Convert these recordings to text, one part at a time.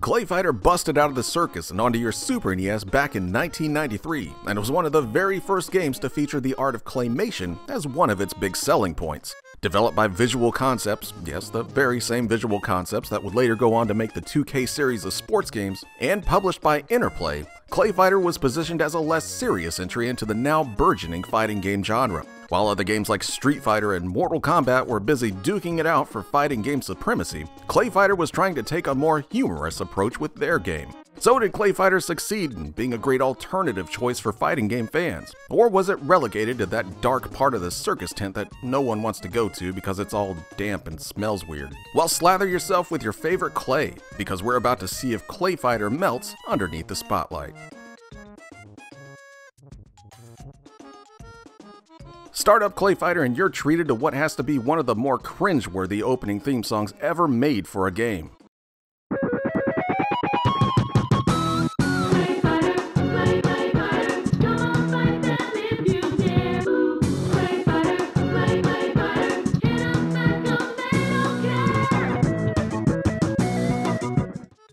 Clay Fighter busted out of the circus and onto your Super NES back in 1993, and was one of the very first games to feature the art of claymation as one of its big selling points. Developed by Visual Concepts, yes, the very same Visual Concepts that would later go on to make the 2K series of sports games, and published by Interplay, Clay Fighter was positioned as a less serious entry into the now burgeoning fighting game genre. While other games like Street Fighter and Mortal Kombat were busy duking it out for fighting game supremacy, Clay Fighter was trying to take a more humorous approach with their game. So did Clay Fighter succeed in being a great alternative choice for fighting game fans? Or was it relegated to that dark part of the circus tent that no one wants to go to because it's all damp and smells weird? Well, slather yourself with your favorite clay, because we're about to see if Clay Fighter melts underneath the spotlight. Start up Clay Fighter and you're treated to what has to be one of the more cringe-worthy opening theme songs ever made for a game.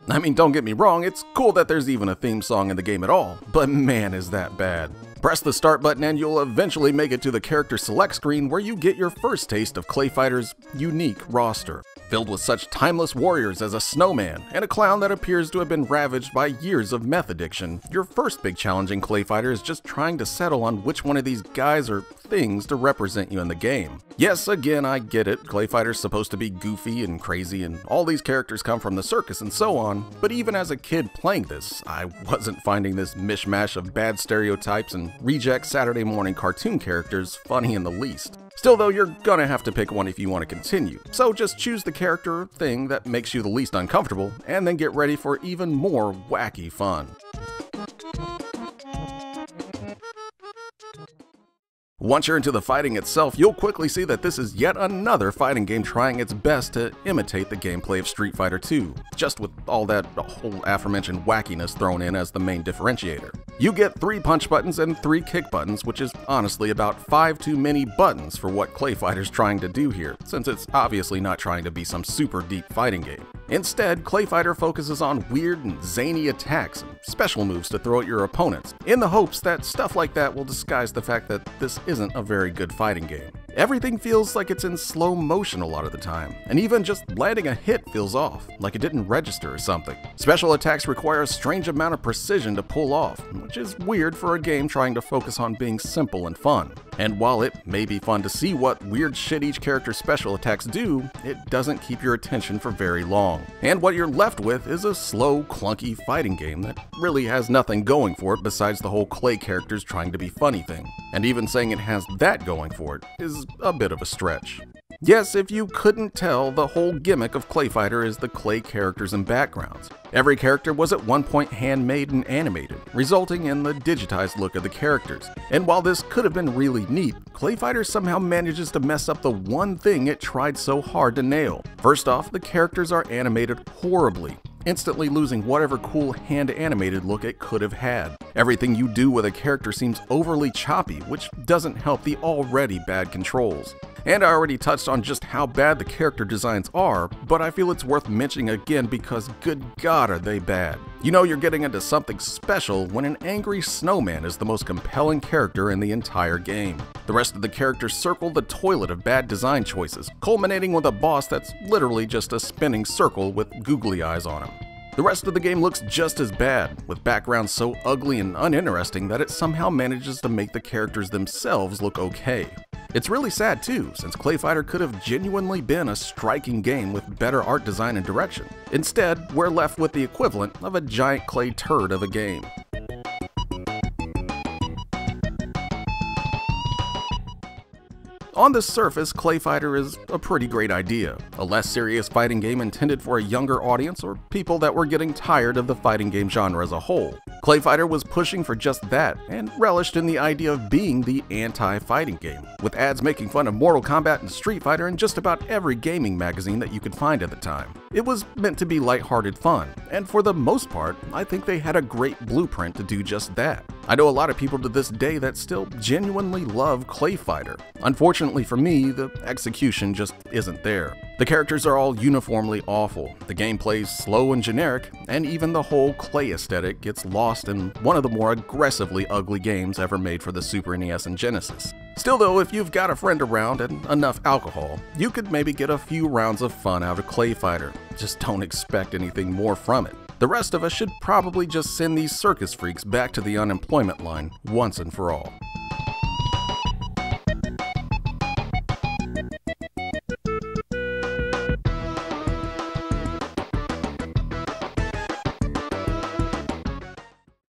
I mean, don't get me wrong, it's cool that there's even a theme song in the game at all, but man is that bad. Press the start button and you'll eventually make it to the character select screen where you get your first taste of Clay Fighter's unique roster. Filled with such timeless warriors as a snowman and a clown that appears to have been ravaged by years of meth addiction, your first big challenge in Clay Fighter is just trying to settle on which one of these guys or things to represent you in the game. Yes, again, I get it, Clay Fighter's supposed to be goofy and crazy and all these characters come from the circus and so on, but even as a kid playing this, I wasn't finding this mishmash of bad stereotypes and reject Saturday morning cartoon characters funny in the least. Still though, you're gonna have to pick one if you want to continue, so just choose the character or thing that makes you the least uncomfortable, and then get ready for even more wacky fun. Once you're into the fighting itself, you'll quickly see that this is yet another fighting game trying its best to imitate the gameplay of Street Fighter 2, just with all that whole aforementioned wackiness thrown in as the main differentiator. You get 3 punch buttons and 3 kick buttons, which is honestly about 5 too many buttons for what Clay Fighter's trying to do here, since it's obviously not trying to be some super deep fighting game. Instead, Clay Fighter focuses on weird and zany attacks and special moves to throw at your opponents, in the hopes that stuff like that will disguise the fact that this isn't a very good fighting game. Everything feels like it's in slow motion a lot of the time, and even just landing a hit feels off, like it didn't register or something. Special attacks require a strange amount of precision to pull off, which is weird for a game trying to focus on being simple and fun. And while it may be fun to see what weird shit each character's special attacks do, it doesn't keep your attention for very long. And what you're left with is a slow, clunky fighting game that really has nothing going for it besides the whole Clay characters trying to be funny thing. And even saying it has that going for it is a bit of a stretch. Yes, if you couldn't tell, the whole gimmick of Clay Fighter is the Clay characters and backgrounds. Every character was at one point handmade and animated, resulting in the digitized look of the characters. And while this could have been really neat, Clay Fighter somehow manages to mess up the one thing it tried so hard to nail. First off, the characters are animated horribly, instantly losing whatever cool hand animated look it could have had. Everything you do with a character seems overly choppy, which doesn't help the already bad controls. And I already touched on just how bad the character designs are, but I feel it's worth mentioning again because good god are they bad. You know you're getting into something special when an angry snowman is the most compelling character in the entire game. The rest of the characters circle the toilet of bad design choices, culminating with a boss that's literally just a spinning circle with googly eyes on him. The rest of the game looks just as bad, with backgrounds so ugly and uninteresting that it somehow manages to make the characters themselves look okay. It's really sad too, since Clay Fighter could have genuinely been a striking game with better art design and direction. Instead, we're left with the equivalent of a giant clay turd of a game. On the surface, Clay Fighter is a pretty great idea. A less serious fighting game intended for a younger audience or people that were getting tired of the fighting game genre as a whole. Clay Fighter was pushing for just that and relished in the idea of being the anti-fighting game, with ads making fun of Mortal Kombat and Street Fighter in just about every gaming magazine that you could find at the time. It was meant to be lighthearted fun, and for the most part, I think they had a great blueprint to do just that. I know a lot of people to this day that still genuinely love Clay Fighter. Unfortunately, for me, the execution just isn't there. The characters are all uniformly awful, the gameplay's slow and generic, and even the whole clay aesthetic gets lost in one of the more aggressively ugly games ever made for the Super NES and Genesis. Still though, if you've got a friend around and enough alcohol, you could maybe get a few rounds of fun out of Clay Fighter. Just don't expect anything more from it. The rest of us should probably just send these circus freaks back to the unemployment line once and for all.